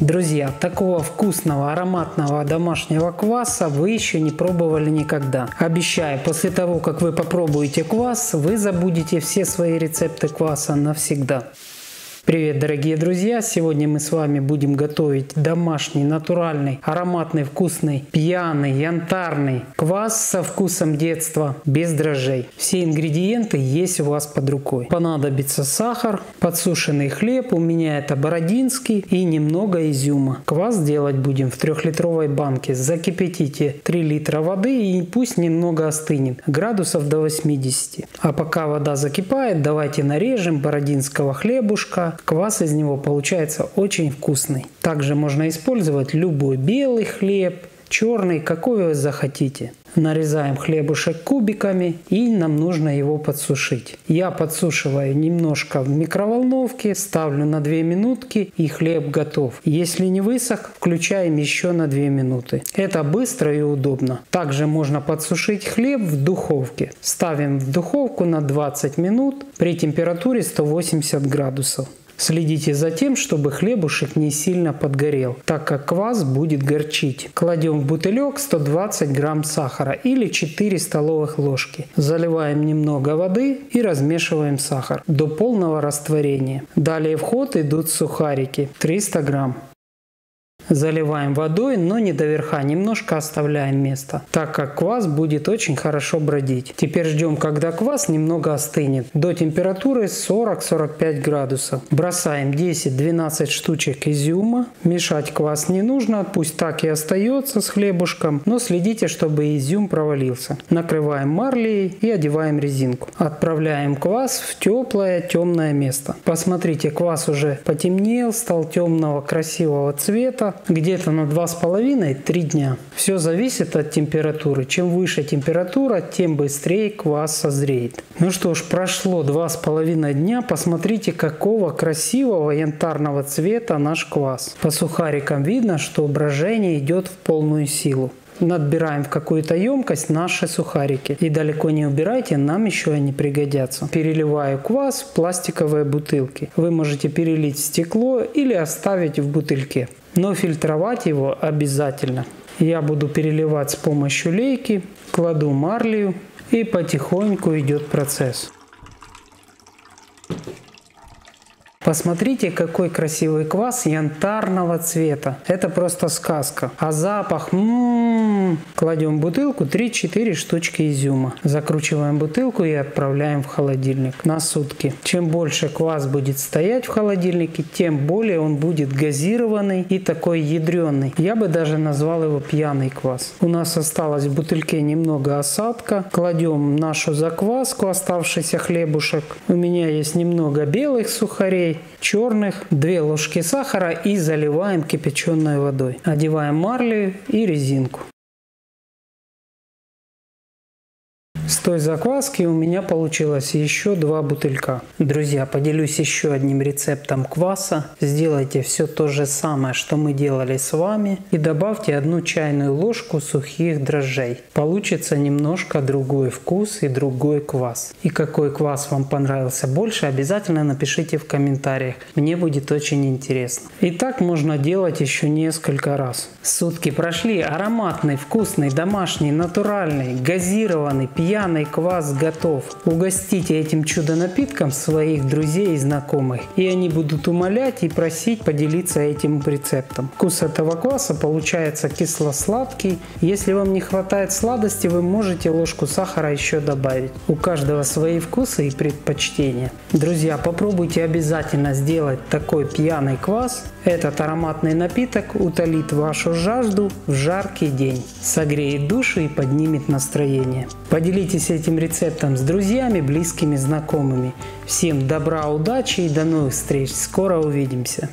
Друзья, такого вкусного ароматного домашнего кваса вы еще не пробовали никогда. Обещаю, после того, как вы попробуете квас, вы забудете все свои рецепты кваса навсегда. Привет, дорогие друзья! Сегодня мы с вами будем готовить домашний, натуральный, ароматный, вкусный, пьяный, янтарный квас со вкусом детства, без дрожжей. Все ингредиенты есть у вас под рукой. Понадобится сахар, подсушенный хлеб, у меня это бородинский и немного изюма. Квас делать будем в трехлитровой банке. Закипятите 3 литра воды и пусть немного остынет, градусов до 80. А пока вода закипает, давайте нарежем бородинского хлебушка, Квас из него получается очень вкусный. Также можно использовать любой белый хлеб, черный, какой вы захотите. Нарезаем хлебушек кубиками и нам нужно его подсушить. Я подсушиваю немножко в микроволновке, ставлю на 2 минутки и хлеб готов. Если не высох, включаем еще на 2 минуты. Это быстро и удобно. Также можно подсушить хлеб в духовке. Ставим в духовку на 20 минут при температуре 180 градусов. Следите за тем, чтобы хлебушек не сильно подгорел, так как квас будет горчить. Кладем в бутылек 120 грамм сахара или 4 столовых ложки. Заливаем немного воды и размешиваем сахар до полного растворения. Далее в ход идут сухарики 300 грамм. Заливаем водой, но не до верха, немножко оставляем место, так как квас будет очень хорошо бродить. Теперь ждем, когда квас немного остынет, до температуры 40-45 градусов. Бросаем 10-12 штучек изюма. Мешать квас не нужно, пусть так и остается с хлебушком, но следите, чтобы изюм провалился. Накрываем марлей и одеваем резинку. Отправляем квас в теплое темное место. Посмотрите, квас уже потемнел, стал темного красивого цвета где-то на 2,5-3 дня. Все зависит от температуры. Чем выше температура, тем быстрее квас созреет. Ну что ж, прошло 2,5 дня. Посмотрите, какого красивого янтарного цвета наш квас. По сухарикам видно, что брожение идет в полную силу надбираем в какую-то емкость наши сухарики. И далеко не убирайте, нам еще они пригодятся. Переливаю квас в пластиковые бутылки. Вы можете перелить в стекло или оставить в бутыльке но фильтровать его обязательно. Я буду переливать с помощью лейки, кладу марлю и потихоньку идет процесс. Посмотрите, какой красивый квас янтарного цвета. Это просто сказка. А запах, Кладем в бутылку 3-4 штучки изюма. Закручиваем бутылку и отправляем в холодильник на сутки. Чем больше квас будет стоять в холодильнике, тем более он будет газированный и такой ядреный. Я бы даже назвал его пьяный квас. У нас осталось в бутыльке немного осадка. Кладем нашу закваску, оставшийся хлебушек. У меня есть немного белых сухарей черных, 2 ложки сахара и заливаем кипяченой водой. Одеваем марлю и резинку. С той закваски у меня получилось еще два бутылька. Друзья, поделюсь еще одним рецептом кваса. Сделайте все то же самое, что мы делали с вами. И добавьте одну чайную ложку сухих дрожжей. Получится немножко другой вкус и другой квас. И какой квас вам понравился больше, обязательно напишите в комментариях. Мне будет очень интересно. И так можно делать еще несколько раз. Сутки прошли. Ароматный, вкусный, домашний, натуральный, газированный, пьяный Пьяный квас готов. Угостите этим чудо-напитком своих друзей и знакомых, и они будут умолять и просить поделиться этим рецептом. Вкус этого кваса получается кисло-сладкий. Если вам не хватает сладости, вы можете ложку сахара еще добавить. У каждого свои вкусы и предпочтения. Друзья, попробуйте обязательно сделать такой пьяный квас. Этот ароматный напиток утолит вашу жажду в жаркий день, согреет душу и поднимет настроение. Поделитесь Делитесь этим рецептом с друзьями, близкими, знакомыми. Всем добра, удачи и до новых встреч. Скоро увидимся.